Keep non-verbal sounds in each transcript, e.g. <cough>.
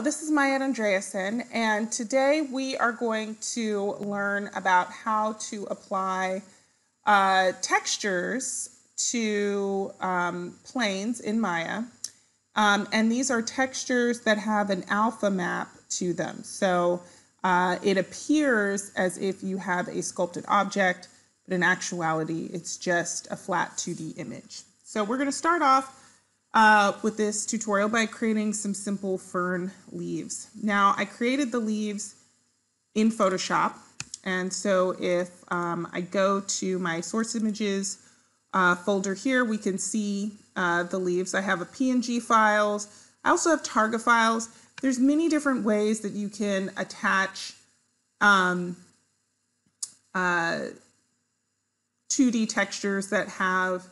This is Mayet Andreassen, and today we are going to learn about how to apply uh, textures to um, planes in Maya. Um, and these are textures that have an alpha map to them. So uh, it appears as if you have a sculpted object, but in actuality, it's just a flat 2D image. So we're going to start off uh, with this tutorial by creating some simple fern leaves. Now I created the leaves in Photoshop and so if um, I go to my source images uh, folder here, we can see uh, the leaves. I have a PNG files. I also have Targa files. There's many different ways that you can attach um, uh, 2D textures that have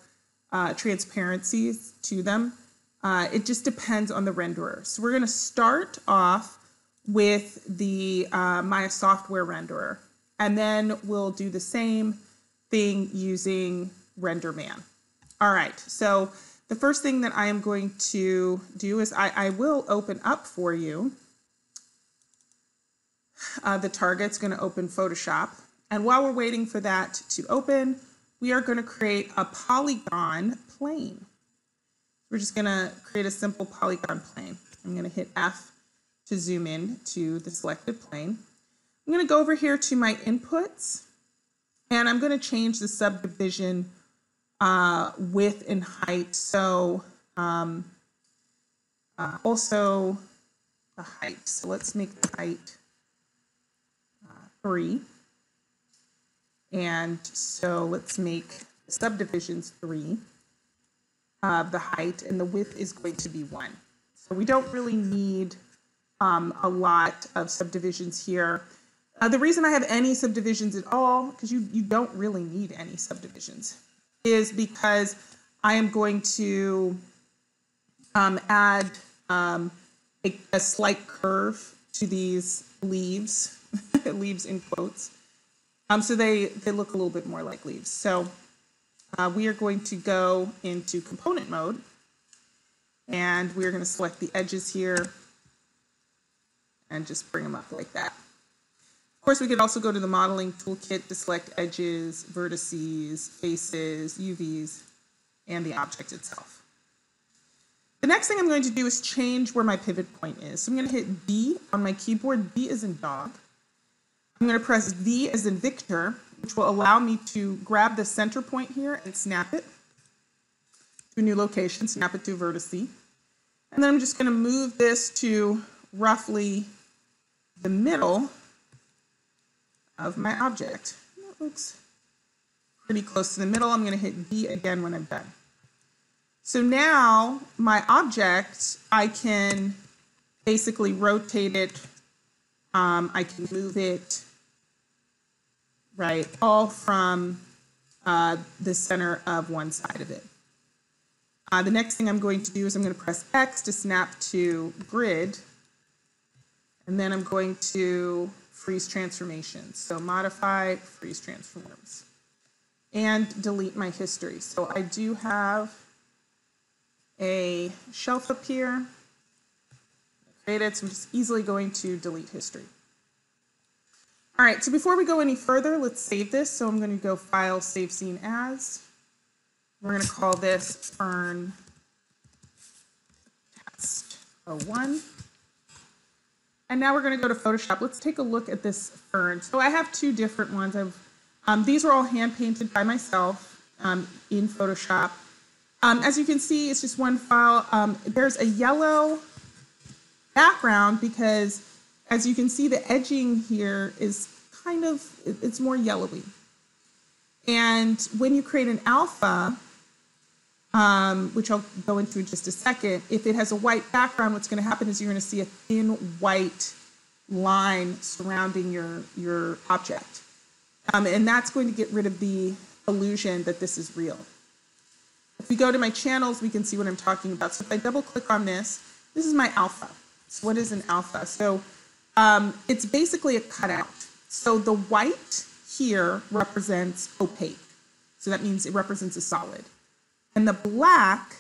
uh, transparencies to them. Uh, it just depends on the renderer. So we're going to start off with the uh, Maya software renderer, and then we'll do the same thing using RenderMan. All right, so the first thing that I am going to do is I, I will open up for you uh, the target's going to open Photoshop. And while we're waiting for that to open, we are going to create a polygon plane. We're just going to create a simple polygon plane. I'm going to hit F to zoom in to the selected plane. I'm going to go over here to my inputs, and I'm going to change the subdivision uh, width and height. So um, uh, also the height. So let's make the height uh, 3. And so let's make subdivisions three. Uh, the height and the width is going to be one. So we don't really need um, a lot of subdivisions here. Uh, the reason I have any subdivisions at all, because you, you don't really need any subdivisions, is because I am going to um, add um, a, a slight curve to these leaves, <laughs> leaves in quotes, um, so they, they look a little bit more like leaves. So uh, we are going to go into component mode and we're going to select the edges here and just bring them up like that. Of course, we could also go to the modeling toolkit to select edges, vertices, faces, UVs, and the object itself. The next thing I'm going to do is change where my pivot point is. So I'm going to hit D on my keyboard. D is in dog. I'm going to press V as in Victor, which will allow me to grab the center point here and snap it to a new location, snap it to vertex. And then I'm just going to move this to roughly the middle of my object. That looks pretty close to the middle. I'm going to hit V again when I'm done. So now my object, I can basically rotate it. Um, I can move it right? All from uh, the center of one side of it. Uh, the next thing I'm going to do is I'm going to press X to snap to grid. And then I'm going to freeze transformations. So modify, freeze transforms. And delete my history. So I do have a shelf up here. Created, so I'm just easily going to delete history. All right, so before we go any further, let's save this. So I'm going to go File, Save Scene As. We're going to call this Fern Test 01. And now we're going to go to Photoshop. Let's take a look at this fern. So I have two different ones. Um, these are all hand painted by myself um, in Photoshop. Um, as you can see, it's just one file. Um, there's a yellow background because as you can see, the edging here is kind of, it's more yellowy. And when you create an alpha, um, which I'll go into in just a second, if it has a white background, what's going to happen is you're going to see a thin white line surrounding your, your object. Um, and that's going to get rid of the illusion that this is real. If we go to my channels, we can see what I'm talking about. So if I double click on this, this is my alpha. So what is an alpha? So um, it's basically a cutout. So the white here represents opaque. So that means it represents a solid. And the black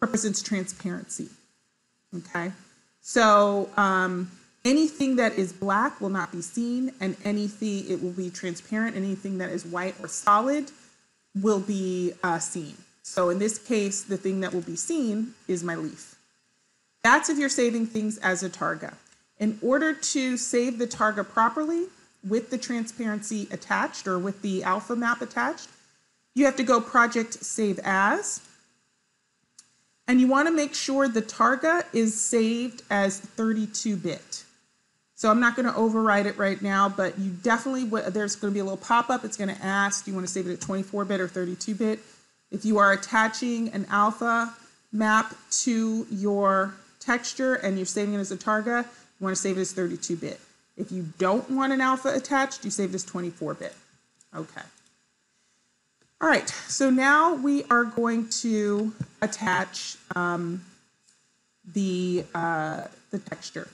represents transparency. Okay? So um, anything that is black will not be seen, and anything, it will be transparent. Anything that is white or solid will be uh, seen. So in this case, the thing that will be seen is my leaf. That's if you're saving things as a targa. In order to save the targa properly with the transparency attached or with the alpha map attached, you have to go project save as. And you want to make sure the targa is saved as 32 bit. So I'm not going to override it right now, but you definitely, there's going to be a little pop-up. It's going to ask, do you want to save it at 24 bit or 32 bit? If you are attaching an alpha map to your texture and you're saving it as a targa, you want to save it as 32 bit. If you don't want an alpha attached, you save it as 24 bit. Okay. All right, so now we are going to attach um, the, uh, the texture.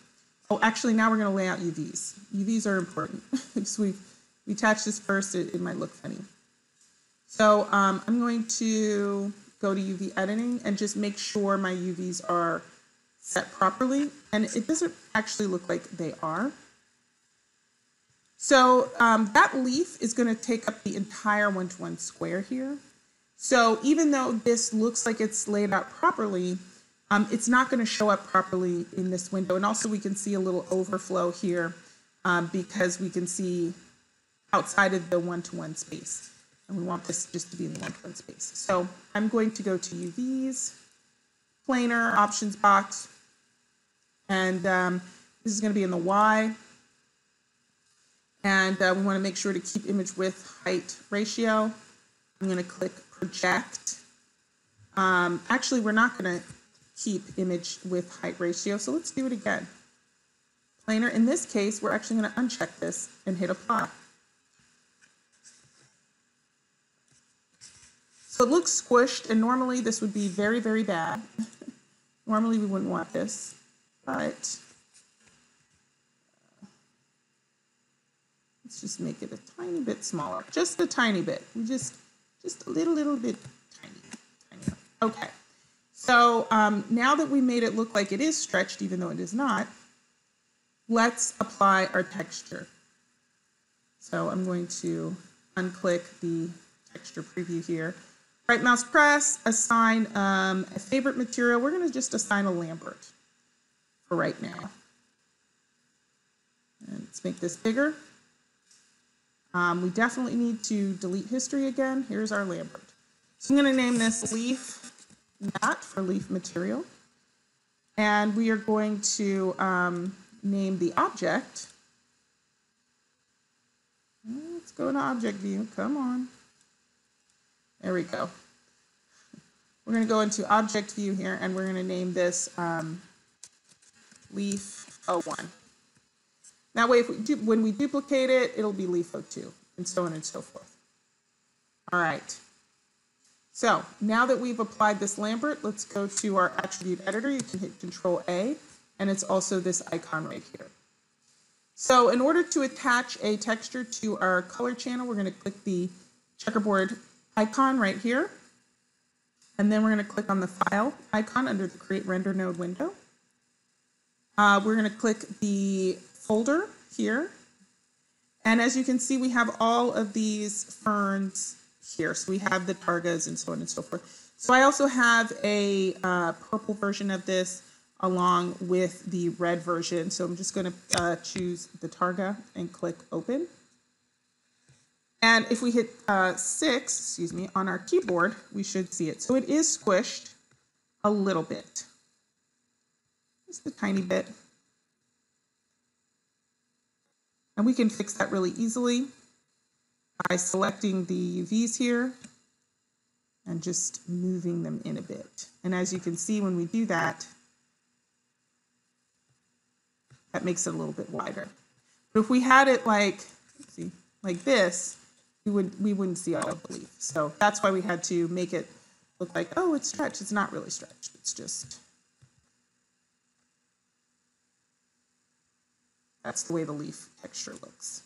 Oh, actually, now we're going to lay out UVs. UVs are important. <laughs> so we we attach this first, it, it might look funny. So um, I'm going to go to UV editing and just make sure my UVs are set properly. And it doesn't actually look like they are. So um, that leaf is going to take up the entire one-to-one -one square here. So even though this looks like it's laid out properly, um, it's not going to show up properly in this window. And also we can see a little overflow here um, because we can see outside of the one-to-one -one space. And we want this just to be in the one-to-one -one space. So I'm going to go to UVs, planar, options box, and um, this is going to be in the Y. And uh, we want to make sure to keep image width height ratio. I'm going to click project. Um, actually, we're not going to keep image width height ratio, so let's do it again. Planar, in this case, we're actually going to uncheck this and hit apply. So it looks squished, and normally this would be very, very bad. <laughs> normally we wouldn't want this, but Let's just make it a tiny bit smaller, just a tiny bit. We just, just a little, little bit tiny, tiny. Okay. So um, now that we made it look like it is stretched, even though it is not, let's apply our texture. So I'm going to unclick the texture preview here. Right mouse press, assign um, a favorite material. We're going to just assign a Lambert for right now. And let's make this bigger. Um, we definitely need to delete history again. Here's our Lambert. So I'm going to name this leaf mat for leaf material. And we are going to um, name the object. Let's go to object view. Come on. There we go. We're going to go into object view here and we're going to name this um, leaf 01. That way, if we do, when we duplicate it, it'll be LeafO2, and so on and so forth. All right. So now that we've applied this Lambert, let's go to our attribute editor. You can hit Control A, and it's also this icon right here. So in order to attach a texture to our color channel, we're going to click the checkerboard icon right here. And then we're going to click on the file icon under the create render node window. Uh, we're going to click the folder here. And as you can see, we have all of these ferns here. So we have the targas and so on and so forth. So I also have a uh, purple version of this along with the red version. So I'm just going to uh, choose the targa and click open. And if we hit uh, six, excuse me, on our keyboard, we should see it. So it is squished a little bit, just a tiny bit. And we can fix that really easily by selecting the UVs here and just moving them in a bit. And as you can see, when we do that, that makes it a little bit wider. But if we had it like, see, like this, we, would, we wouldn't see the leaf. So that's why we had to make it look like, oh, it's stretched. It's not really stretched. It's just That's the way the leaf texture looks.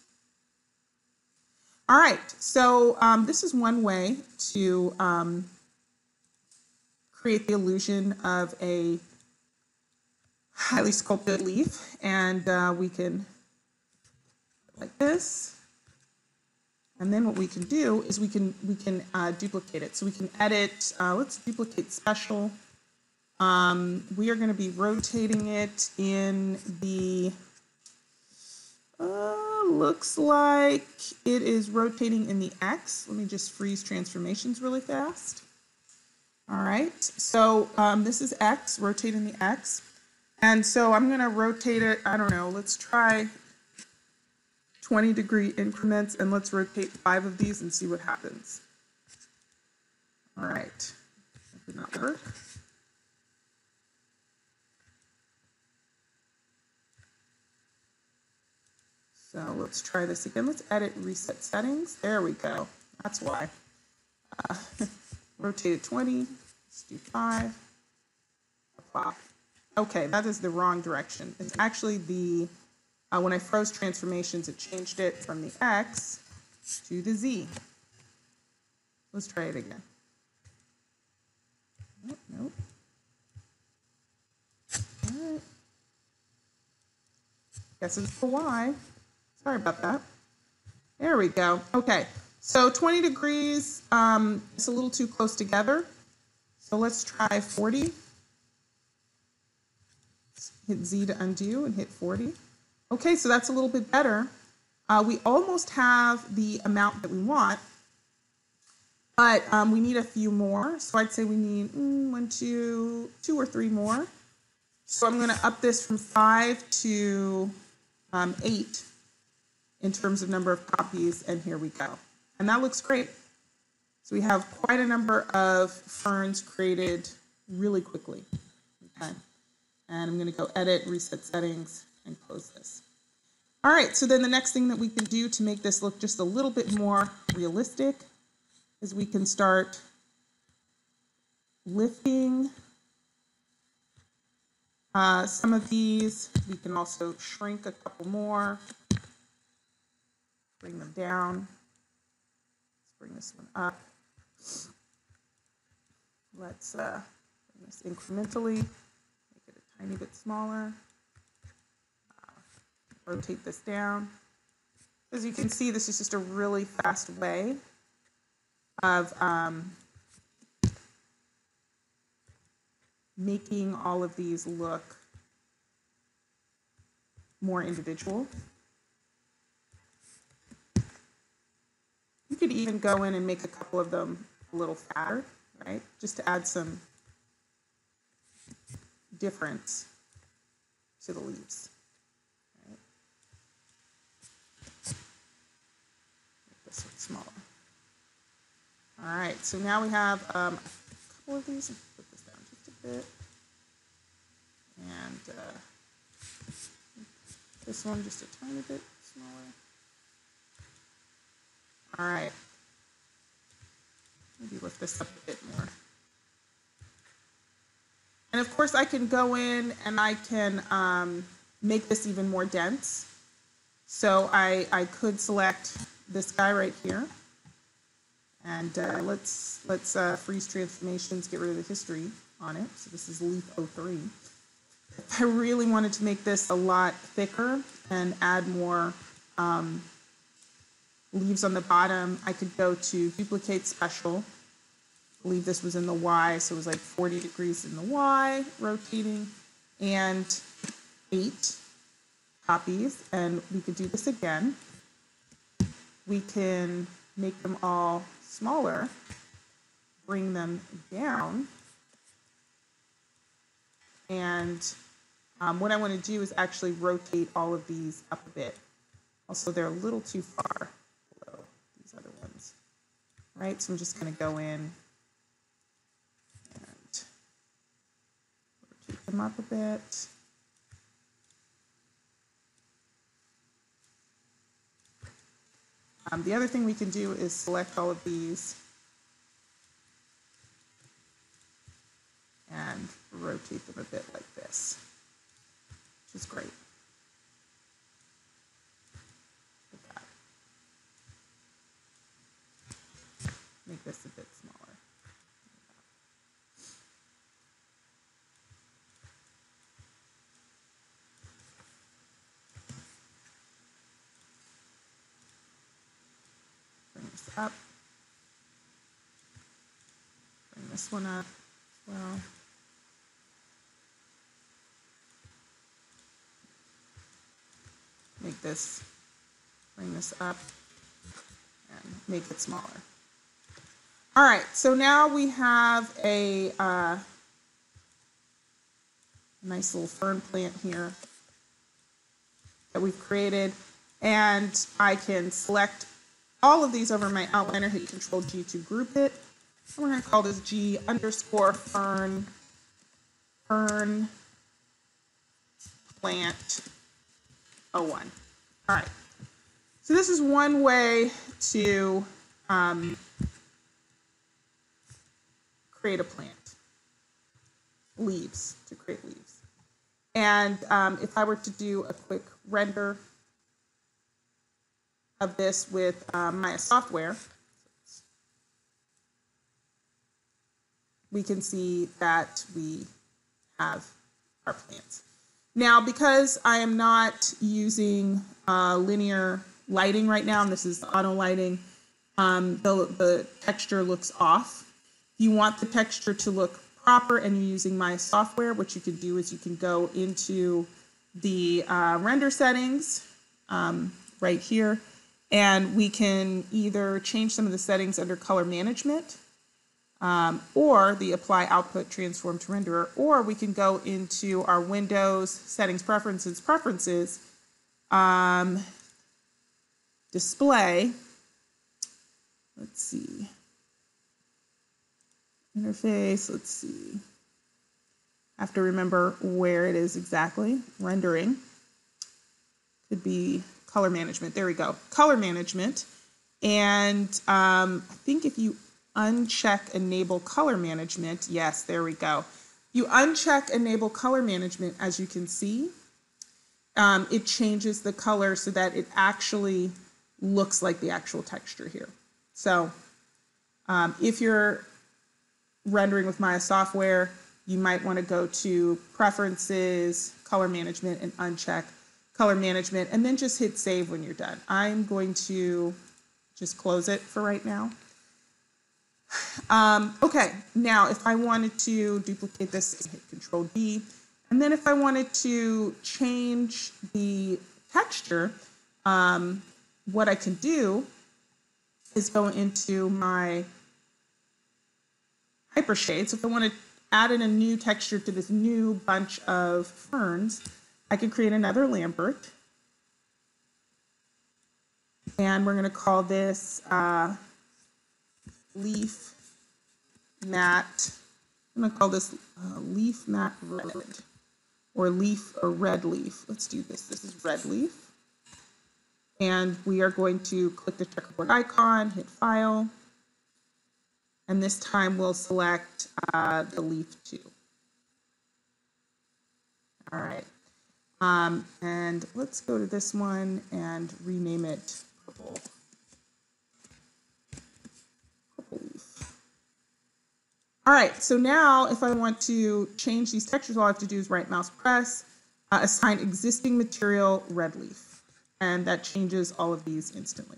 All right, so um, this is one way to um, create the illusion of a highly sculpted leaf, and uh, we can like this. And then what we can do is we can we can uh, duplicate it. So we can edit. Uh, let's duplicate special. Um, we are going to be rotating it in the. Uh, looks like it is rotating in the X. Let me just freeze transformations really fast. All right, so um, this is X, rotate in the X. And so I'm going to rotate it, I don't know, let's try 20 degree increments and let's rotate five of these and see what happens. All right, that did not work. So let's try this again. Let's edit reset settings. There we go. That's why. Uh, <laughs> rotate it 20. Let's do 5. Pop. Okay, that is the wrong direction. It's actually the, uh, when I froze transformations, it changed it from the X to the Z. Let's try it again. Nope, nope. All right. Guess it's the Y. Sorry about that. There we go. Okay, so 20 degrees, um, it's a little too close together. So let's try 40. Hit Z to undo and hit 40. Okay, so that's a little bit better. Uh, we almost have the amount that we want, but um, we need a few more. So I'd say we need mm, one, two, two or three more. So I'm going to up this from five to um, eight in terms of number of copies, and here we go. And that looks great. So we have quite a number of ferns created really quickly. Okay. And I'm going to go edit, reset settings, and close this. All right, so then the next thing that we can do to make this look just a little bit more realistic is we can start lifting uh, some of these. We can also shrink a couple more, bring them down. Let's bring this one up. Let's uh, bring this incrementally, make it a tiny bit smaller. Uh, rotate this down. As you can see, this is just a really fast way of um, making all of these look more individual. You could even go in and make a couple of them a little fatter, right? Just to add some difference to the leaves. Right? Make this one smaller. All right, so now we have um, a couple of these. Put this down just a bit. And uh, this one just a tiny bit smaller. All right. Maybe lift this up a bit more. And of course I can go in and I can um, make this even more dense. So I, I could select this guy right here. And uh, let's, let's uh, freeze transformations, get rid of the history on it. So this is leaf 03. If I really wanted to make this a lot thicker and add more um, leaves on the bottom, I could go to duplicate special. I believe this was in the Y, so it was like 40 degrees in the Y, rotating, and eight copies. And we could do this again. We can make them all smaller, bring them down. And um, what I want to do is actually rotate all of these up a bit. Also, they're a little too far right? So I'm just going to go in and rotate them up a bit. Um, the other thing we can do is select all of these and rotate them a bit like this, which is great. this a bit smaller. Bring this up. Bring this one up as well. Make this, bring this up and make it smaller. All right, so now we have a uh, nice little fern plant here that we've created. And I can select all of these over my outliner, hit Control G to group it. And we're going to call this G underscore fern, fern plant 01. All right. So this is one way to um, create a plant. Leaves, to create leaves. And um, if I were to do a quick render of this with um, Maya software, we can see that we have our plants. Now, because I am not using uh, linear lighting right now, and this is auto lighting, um, the, the texture looks off. You want the texture to look proper and you're using Maya software, what you can do is you can go into the uh, render settings um, right here, and we can either change some of the settings under color management um, or the apply output transform to renderer, or we can go into our Windows settings preferences preferences um, display. Let's see interface, let's see. I have to remember where it is exactly. Rendering. Could be color management. There we go. Color management. And um, I think if you uncheck enable color management, yes, there we go. You uncheck enable color management, as you can see, um, it changes the color so that it actually looks like the actual texture here. So um, if you're rendering with Maya software, you might want to go to preferences, color management, and uncheck color management, and then just hit save when you're done. I'm going to just close it for right now. Um, okay, now if I wanted to duplicate this, hit Control D, and then if I wanted to change the texture, um, what I can do is go into my So if I want to add in a new texture to this new bunch of ferns, I could create another Lambert. And we're going to call this uh, leaf mat. I'm going to call this uh, leaf mat red or leaf or red leaf. Let's do this. This is red leaf. And we are going to click the checkerboard icon, hit file, and this time we'll select uh, the leaf two. All right. Um, and let's go to this one and rename it purple. All right, so now if I want to change these textures, all I have to do is right mouse press, uh, assign existing material red leaf. And that changes all of these instantly.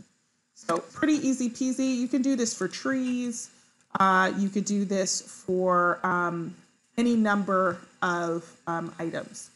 So pretty easy peasy. You can do this for trees. Uh, you could do this for um, any number of um, items.